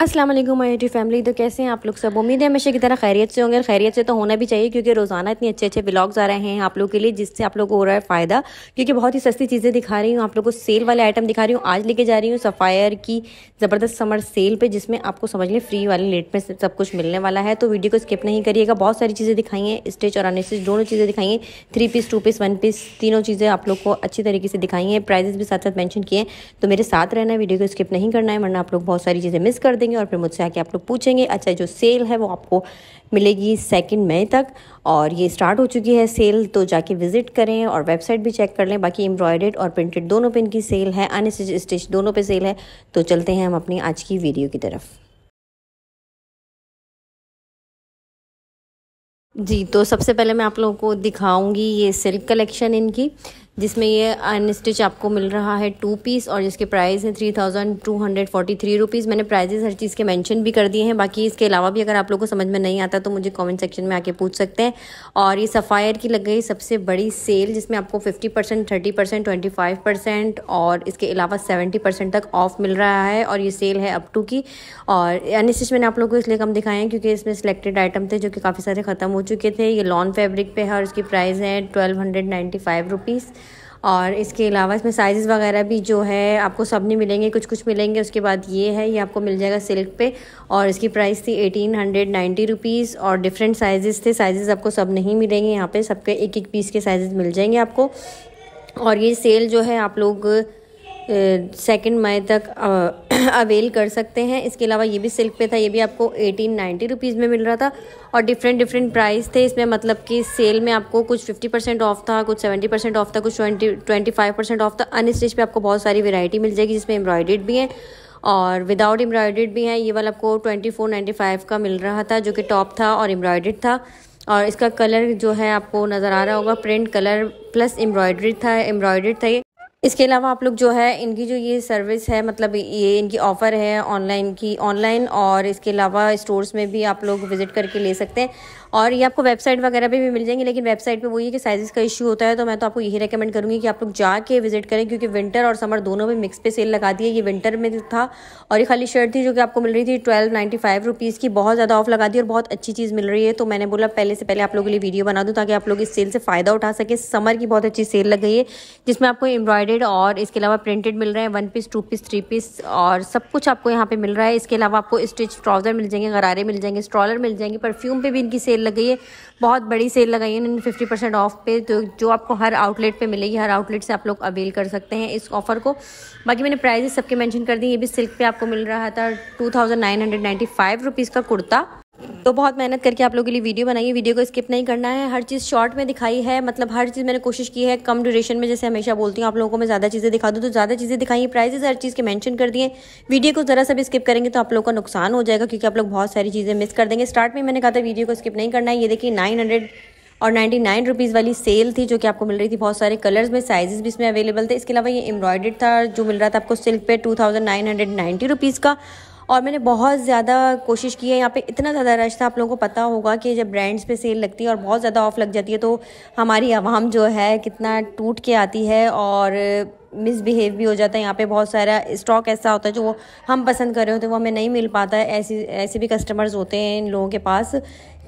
वालेकुम my YouTube family तो कैसे हैं आप लोग सब? उम्मीद है हमेशा की तरह खैरियत से होंगे और खैरियत से तो होना भी चाहिए क्योंकि रोज़ाना इतने अच्छे अच्छे ब्लॉग्स आ रहे हैं आप लोग के लिए, जिससे आप लोग को हो रहा है फ़ायदा। क्योंकि बहुत ही सस्ती चीज़ें दिखा रही हूँ, आप लोग को सेल वाले आइटम दिखा रही हूँ। आज लेके जा रही हूँ सफ़ायर की ज़बरदस्त समर सेल पर जिसमें आपको समझ लें फ्री वाले रेट में सब कुछ मिलने वाला है। तो वीडियो को स्किप नहीं करिएगा। बहुत सारी चीज़ें दिखाई हैं स्टेच और अनस्टिच दोनों चीज़ें दिखाई हैं। Three piece two piece one piece तीनों चीज़ें आप लोग को अच्छी तरीके से दिखाई हैं। प्राइजेस भी साथ साथ मैंशन किए हैं। तो मेरे साथ रहना है वीडियो को स्किप नहीं करना है, वरना आप लोग बहुत सारी चीज़ें मिस कर देंगे। और फिर मुझसे आके आप लोग पूछेंगे। अच्छा जो सेल है वो आपको मिलेगी सेकेंड मई तक और ये स्टार्ट हो चुकी है सेल तो जाके विज़िट करें और वेबसाइट भी चेक कर लें। बाकी एम्ब्रॉयडेड और प्रिंटेड दोनों पे इनकी सेल है अन स्टिच दोनों पे सेल है। तो चलते हैं हम अपनी आज की वीडियो की तरफ़। जी तो सबसे पहले मैं आप लोगों को दिखाऊँगी ये सिल्क कलेक्शन इनकी। जिसमें ये अनस्टिच आपको मिल रहा है टू पीस और जिसके प्राइस है three thousand two hundred forty three rupees मैंने प्राइजेस हर चीज़ के मेंशन भी कर दिए हैं। बाकी इसके अलावा भी अगर आप लोग को समझ में नहीं आता तो मुझे कमेंट सेक्शन में आके पूछ सकते हैं। और ये सफ़ायर की लग गई सबसे बड़ी सेल जिसमें आपको fifty percent thirty percent twenty five percent और इसके अलावा सेवेंटी परसेंट तक ऑफ़ मिल रहा है और ये सेल है अप टू की। और अनस्टिच मैंने आप लोग को इसलिए कम दिखाए हैं क्योंकि इसमें सिलेक्टेड आइटम थे जो कि काफ़ी सारे ख़त्म हो चुके थे। ये लॉन फैब्रिक पे है और इसकी प्राइस है twelve hundred ninety five rupees और इसके अलावा इसमें साइज़ वगैरह भी जो है, आपको सब नहीं मिलेंगे कुछ कुछ मिलेंगे, उसके बाद ये है, ये आपको मिल जाएगा सिल्क पे और इसकी प्राइस थी एटीन हंड्रेड नाइन्टी रुपीज़ और डिफरेंट साइज़ थे साइज़ आपको सब नहीं मिलेंगे यहाँ पे, सबके एक एक पीस के साइज़ मिल जाएँगे आपको। और ये सेल जो है, आप लोग सेकेंड मई तक अवेल कर सकते हैं। इसके अलावा ये भी सिल्क पे था, ये भी आपको एटीन नाइन्टी रुपीज़ में मिल रहा था। और डिफरेंट डिफरेंट प्राइस थे। इसमें मतलब कि सेल में आपको कुछ फिफ्टी परसेंट ऑफ़ था, कुछ सेवेंटी परसेंट ऑफ़ था, कुछ twenty twenty five percent off था। अन स्टिच पर आपको बहुत सारी वेराइटी मिल जाएगी, जिसमें एम्ब्रॉयडेड भी हैं और विदाउट एम्ब्रॉयडेड भी है। ये वाला आपको ट्वेंटी फोर नाइन्टी फाइव का मिल रहा था, जो कि टॉप था और एम्ब्रॉयडेड था। और इसका कलर जो है, आपको नज़र आ रहा होगा प्रिंट कलर प्लस एम्ब्रॉयडरी था एम्ब्रॉयडेड था ये। इसके अलावा आप लोग जो है, इनकी जो ये सर्विस है मतलब ये इनकी ऑफ़र है ऑनलाइन की ऑनलाइन और इसके अलावा स्टोर्स में भी आप लोग विज़िट करके ले सकते हैं। और ये आपको वेबसाइट वगैरह पे भी मिल जाएँगे, लेकिन वेबसाइट पे वही है कि साइज़ का इशू होता है तो मैं तो आपको यही रेकमेंड करूँगी कि आप लोग जाके विज़िट करें, क्योंकि विंटर और समर दोनों में मिक्स पे सेल लगा दी है ये विंटर में था। और ये खाली शर्ट थी जो कि आपको मिल रही थी ट्वेल्व नाइन्टी फाइव रुपीज़ की, बहुत ज़्यादा ऑफ़ लगा दी और बहुत अच्छी चीज़ मिल रही है। तो मैंने बोला, पहले से पहले आप लोगों के लिए वीडियो बना दूँ ताकि आप लोग इस सेल से फ़ायदा उठा सके। समर की बहुत अच्छी सेल लग गई है, जिसमें आपको एम्ब्रॉयडेड और इसके अलावा प्रिंटेड मिल रहे हैं one piece two piece three piece और सब कुछ आपको यहाँ पे मिल रहा है। इसके अलावा आपको स्टिच ट्राउज़र मिल जाएँगे, गरारे मिल जाएँगे स्ट्रॉलर मिल जाएँगे परफ्यूम पे भी इनकी सेल लग गई है। बहुत बड़ी सेल लगाई है इन्होंने फिफ्टी परसेंट ऑफ़ पे। तो जो आपको हर आउटलेट पर मिलेगी, हर आउटलेट से आप लोग अवेल कर सकते हैं इस ऑफ़र को। बाकी मैंने प्राइजेस सबके मैंशन कर दी ये भी सिल्क पे आपको मिल रहा था two thousand nine hundred five rupees का कुर्ता। तो बहुत मेहनत करके आप लोगों के लिए वीडियो बनाई है। वीडियो को स्किप नहीं करना है। हर चीज़ शॉर्ट में दिखाई है। मतलब हर चीज़ मैंने कोशिश की है। कम ड्यूरेशन में जैसे हमेशा बोलती हूँ, आप लोगों को मैं ज़्यादा चीज़ें दिखा दूँ तो ज़्यादा चीज़ें दिखाई प्राइजेस हर चीज़ के मेंशन कर दिए। वीडियो को ज़रा सा भी स्किप करेंगे तो आप लोग का नुकसान हो जाएगा, क्योंकि आप लोग बहुत सारी चीज़ें मिस कर देंगे। स्टार्ट में मैंने कहा था वीडियो को स्किप नहीं करना है। ये देखिए नाइन और नाइन्टी नाइन रुपीज़ वाली सेल थी, जो कि आपको मिल रही थी। बहुत सारे कलर्स में साइजेस भी इसमें अवेलेबल थे। इसके अलावा ये एम्ब्रॉयडेड था, जो मिल रहा था आपको सिल्क पे two thousand nine hundred ninety rupees का। और मैंने बहुत ज़्यादा कोशिश की है। यहाँ पे इतना ज़्यादा रश था, आप लोगों को पता होगा कि जब ब्रांड्स पे सेल लगती है और बहुत ज़्यादा ऑफ़ लग जाती है तो हमारी आवाम जो है कितना टूट के आती है और मिसबिहेव भी हो जाता है। यहाँ पे बहुत सारा स्टॉक ऐसा होता है जो हम पसंद कर रहे होते हैं, वो हमें नहीं मिल पाता है। ऐसी, ऐसे भी कस्टमर्स होते हैं इन लोगों के पास।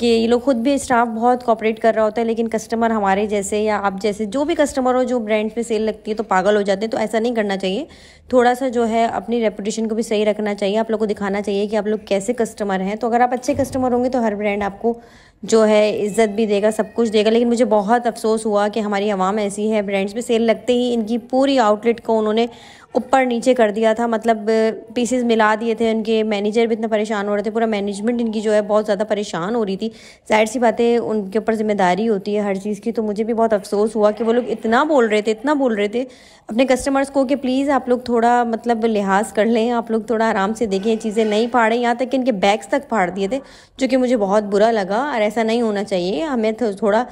कि ये लोग खुद भी स्टाफ बहुत कॉपरेट कर रहा होता है, लेकिन कस्टमर हमारे जैसे या आप जैसे जो भी कस्टमर हो, जो ब्रांड पे सेल लगती है तो पागल हो जाते हैं तो ऐसा नहीं करना चाहिए। थोड़ा सा जो है, अपनी रेपुटेशन को भी सही रखना चाहिए, आप लोग को दिखाना चाहिए कि आप लोग कैसे कस्टमर हैं। तो अगर आप अच्छे कस्टमर होंगे तो हर ब्रांड आपको जो है, इज़्ज़त भी देगा, सब कुछ देगा। लेकिन मुझे बहुत अफसोस हुआ कि हमारी आवाम ऐसी है, ब्रांड्स पे सेल लगते ही इनकी पूरी आउटलेट को उन्होंने ऊपर नीचे कर दिया था। मतलब पीसेस मिला दिए थे उनके मैनेजर भी इतना परेशान हो रहे थे। पूरा मैनेजमेंट इनकी जो है, बहुत ज़्यादा परेशान हो रही थी। ज़ाहिर सी बातें, उनके ऊपर ज़िम्मेदारी होती है हर चीज़ की। तो मुझे भी बहुत अफसोस हुआ कि वो लोग इतना बोल रहे थे, इतना बोल रहे थे अपने कस्टमर्स को कि प्लीज़ आप लोग थोड़ा मतलब लिहाज कर लें। आप लोग थोड़ा आराम से देखें चीज़ें नहीं फाड़ें। यहाँ तक कि इनके बैग्स तक फाड़ दिए थे, जो कि मुझे बहुत बुरा लगा। और ऐसा नहीं होना चाहिए। हमें थोड़ा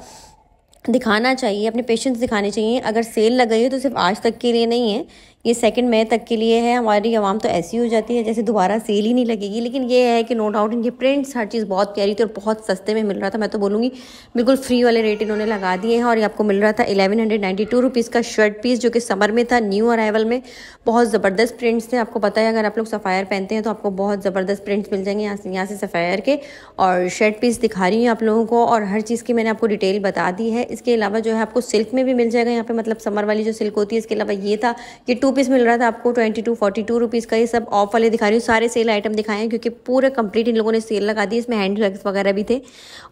दिखाना चाहिए, अपने पेशेंट्स दिखाने चाहिए। अगर सेल लग गई है तो सिर्फ़ आज तक के लिए नहीं है। ये सेकंड मई तक के लिए है, हमारी आवाम तो ऐसी हो जाती है जैसे दोबारा सेल ही नहीं लगेगी। लेकिन ये है कि नो डाउट इनके प्रिंट्स हर चीज़ बहुत प्यारी थी और बहुत सस्ते में मिल रहा था। मैं तो बोलूँगी, बिल्कुल फ्री वाले रेट इन्होंने लगा दिए हैं और ये आपको मिल रहा था eleven hundred ninety two rupees का शर्ट पीस जो कि समर में था न्यू अराइवल में। बहुत ज़बरदस्त प्रिंट्स थे। आपको पता है, अगर आप लोग सफ़ायर पहनते हैं तो आपको बहुत ज़बरदस्त प्रिंट्स मिल जाएँगे यहाँ से यहाँ से सफ़ायर के। और शर्ट पीस दिखा रही हूँ आप लोगों को और हर चीज़ की मैंने आपको डिटेल बता दी है। इसके अलावा जो है, आपको सिल्क में भी मिल जाएगा। यहाँ पर मतलब समर वाली जो सिल्क होती है, इसके अलावा ये था कि टू पीस मिल रहा था आपको twenty two forty two rupees का ये सब ऑफ़ वाले दिखा रही हूँ। सारे सेल आइटम दिखाए हैं क्योंकि पूरे कंप्लीट इन लोगों ने सेल लगा दी इसमें हैंड बैग्स वगैरह भी थे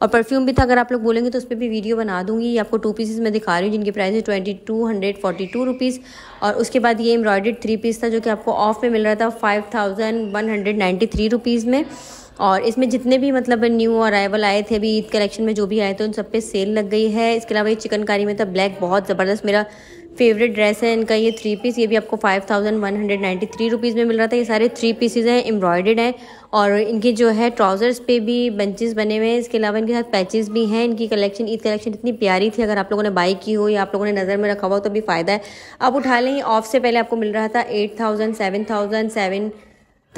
और परफ्यूम भी था। अगर आप लोग बोलेंगे तो उस पर भी वीडियो बना दूँगी। आपको टू पीसेस में दिखा रही हूँ, जिनकी प्राइस है twenty two hundred forty two rupees और उसके बाद ये एम्ब्रॉयड थ्री पीस था, जो कि आपको ऑफ़ में मिल रहा था five thousand one hundred ninety three rupees में। और इसमें जितने भी मतलब न्यू अराइवल आए थे, अभी ईद कलेक्शन में जो भी आए थे, उन सब पे सेल लग गई है। इसके अलावा ये चिकनकारी में था ब्लैक बहुत ज़बरदस्त। मेरा फेवरेट ड्रेस है इनका, ये थ्री पीस ये भी आपको five thousand one hundred ninety three rupees में मिल रहा था। ये सारे थ्री पीसेज हैं एम्ब्रॉयडेड हैं और इनके जो है ट्राउज़र्स पे भी बंचेस बने हुए हैं। इसके अलावा इनके साथ पैचेस भी हैं। इनकी कलेक्शन ईद कलेक्शन इतनी प्यारी थी। अगर आप लोगों ने बाई की हो या आप लोगों ने नज़र में रखा हुआ तो भी फ़ायदा है। आप उठा लें ऑफ़ से पहले आपको मिल रहा था eight thousand seven thousand seven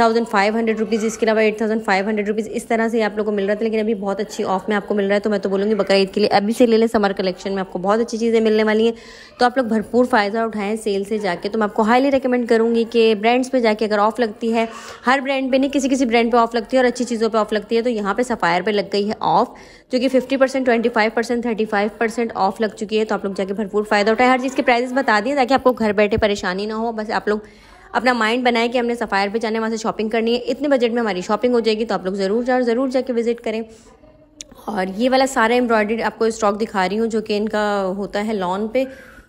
thousand five hundred rupees इसके अलावा eight thousand five hundred rupees इस तरह से आप लोगों को मिल रहा था, लेकिन अभी बहुत अच्छी ऑफ़ में आपको मिल रहा है तो मैं तो बोलूँगी बकरा ईद के लिए। अभी से ले लें समर कलेक्शन में आपको बहुत अच्छी चीज़ें मिलने वाली हैं। तो आप लोग भरपूर फ़ायदा उठाएँ सेल से जाके। तो मैं आपको हाईली रिकमेंड करूँगी कि ब्रांड्स पर जाके अगर ऑफ़ लगती है, हर ब्रांड पर नहीं किसी किसी ब्रांड पर ऑफ़ लगती है और अच्छी चीज़ों पर ऑफ़ लगती है तो यहाँ पर सफ़ायर पर लग गई है ऑफ़ जो कि fifty percent twenty five percent thirty five percent off लग चुकी है। तो आप लोग जाके भरपूर फ़ायदा उठाए। हर चीज़ के प्राइजेस बता दिए ताकि आपको घर बैठे परेशानी ना हो। बस आप लोग अपना माइंड बनाए कि हमने सफ़ायर पे जाने वहाँ से शॉपिंग करनी है। इतने बजट में हमारी शॉपिंग हो जाएगी तो आप लोग ज़रूर जाओ, ज़रूर जाके विज़िट करें। और ये वाला सारा एम्ब्रॉयडरी आपको स्टॉक दिखा रही हूँ, जो कि इनका होता है लॉन पे।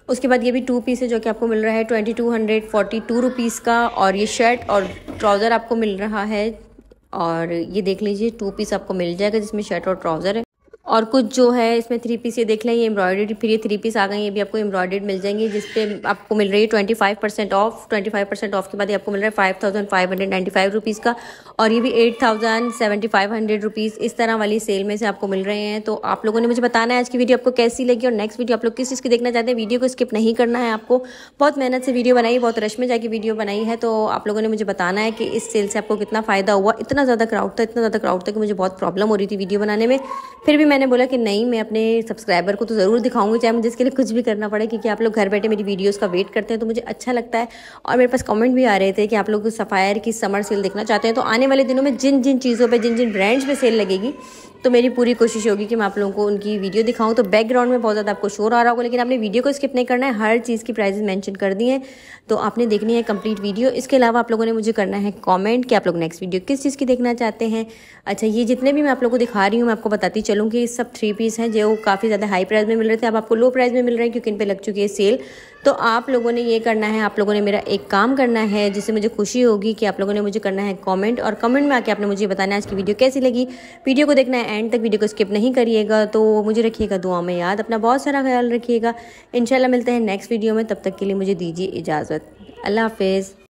उसके बाद ये भी टू पीस है जो कि आपको मिल रहा है twenty two hundred forty two rupees का। और ये शर्ट और ट्राउज़र आपको मिल रहा है। और ये देख लीजिए टू पीस आपको मिल जाएगा जिसमें शर्ट और ट्राउज़र है। और कुछ जो है, इसमें थ्री पीस ये देख लें, ये एम्ब्रॉयडरी फिर ये थ्री पीस आ गए ये भी आपको एम्ब्रॉयडर्ड मिल जाएँगे जिस पे आपको मिल रही है twenty five percent off twenty five percent off के बाद ये आपको मिल रहा है five thousand five hundred ninety five rupees का, और ये भी eight thousand seventy five hundred rupees इस तरह वाली सेल में से आपको मिल रहे हैं। तो आप लोगों ने मुझे बताना है आज की वीडियो आपको कैसी लगी, और नेक्स्ट वीडियो आप लोग किस चीज़ की देखना चाहते हैं वीडियो को स्किप नहीं करना है आपको। बहुत मेहनत से वीडियो बनाई, बहुत रश में जाके वीडियो बनाई है तो आप लोगों ने मुझे बताना है कि इस सेल से आपको कितना फ़ायदा हुआ, इतना ज़्यादा क्राउड था, इतना ज़्यादा क्राउड था कि मुझे बहुत प्रॉब्लम हो रही थी वीडियो बनाने में। फिर भी मैंने बोला कि नहीं, मैं अपने सब्सक्राइबर को तो ज़रूर दिखाऊँगी, चाहे मुझे इसके लिए कुछ भी करना पड़े, क्योंकि आप लोग घर बैठे मेरी वीडियोस का वेट करते हैं तो मुझे अच्छा लगता है। और मेरे पास कमेंट भी आ रहे थे कि आप लोग सफ़ायर की समर सेल देखना चाहते हैं तो आने वाले दिनों में जिन जिन चीज़ों पर जिन जिन ब्रांड्स पर सेल लगेगी तो मेरी पूरी कोशिश होगी कि मैं आप लोगों को उनकी वीडियो दिखाऊँ। तो बैकग्राउंड में बहुत ज़्यादा आपको शोर आ रहा होगा, लेकिन आपने वीडियो को स्किप नहीं करना है। हर चीज़ की प्राइजेस मैंशन कर दी हैं। तो आपने देखनी है कंप्लीट वीडियो इसके अलावा आप लोगों ने मुझे करना है कॉमेंट कि आप लोग नेक्स्ट वीडियो किस चीज़ की देखना चाहते हैं। अच्छा ये जितने भी मैं आप लोग को दिखा रही हूँ, मैं आपको बताती चलूँ कि सब थ्री पीस हैं, जो काफ़ी ज़्यादा हाई प्राइस में मिल रहे थे। अब आपको लो प्राइस में मिल रहे हैं क्योंकि इन पर लग चुकी है सेल तो आप लोगों ने ये करना है, आप लोगों ने मेरा एक काम करना है, जिससे मुझे खुशी होगी कि आप लोगों ने मुझे करना है कमेंट और कमेंट में आके आपने मुझे बताना है आज की वीडियो कैसी लगी। वीडियो को देखना है एंड तक वीडियो को स्किप नहीं करिएगा तो मुझे रखिएगा दुआ में याद, अपना बहुत सारा ख्याल रखिएगा। इंशाल्लाह मिलते हैं नेक्स्ट वीडियो में, तब तक के लिए मुझे दीजिए इजाज़त। अल्लाह हाफिज़।